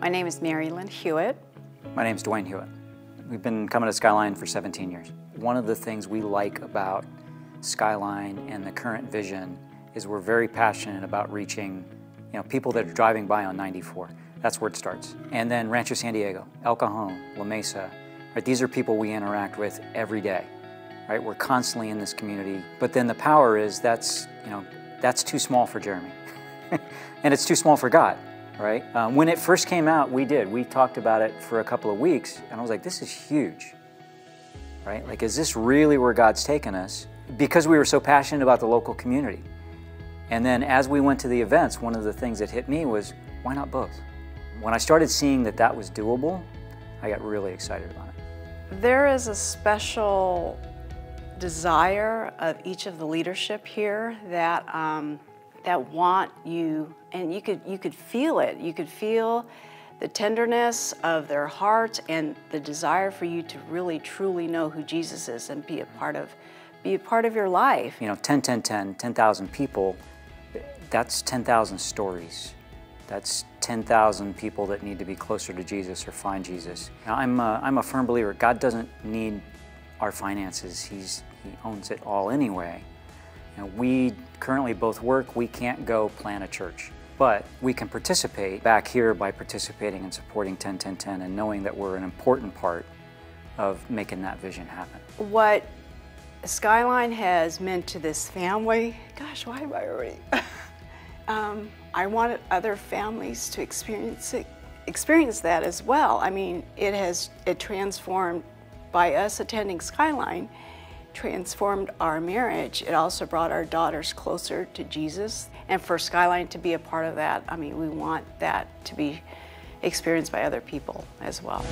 My name is Mary Lynn Hewitt. My name is Duane Hewitt. We've been coming to Skyline for 17 years. One of the things we like about Skyline and the current vision is we're very passionate about reaching you know, people that are driving by on 94. That's where it starts. And then Rancho San Diego, El Cajon, La Mesa. Right? These are people we interact with every day. Right? We're constantly in this community. But then the power is that's, you know, that's too small for Jeremy. and it's too small for God, right? Um, when it first came out, we did. We talked about it for a couple of weeks, and I was like, this is huge, right? Like, is this really where God's taken us? Because we were so passionate about the local community. And then as we went to the events, one of the things that hit me was, why not both? When I started seeing that that was doable, I got really excited about it. There is a special desire of each of the leadership here that um, that want you, and you could you could feel it. You could feel the tenderness of their hearts and the desire for you to really truly know who Jesus is and be a part of be a part of your life. You know, 10, 10, 10, 10,000 people, that's 10,000 stories. That's 10,000 people that need to be closer to Jesus or find Jesus. Now, I'm, a, I'm a firm believer God doesn't need our finances, He's, He owns it all anyway. Know, we currently both work, we can't go plan a church. But we can participate back here by participating and supporting 101010 and knowing that we're an important part of making that vision happen. What Skyline has meant to this family, gosh, why am I already? um, I wanted other families to experience it, experience that as well. I mean, it has it transformed by us attending Skyline, transformed our marriage. It also brought our daughters closer to Jesus. And for Skyline to be a part of that, I mean, we want that to be experienced by other people as well.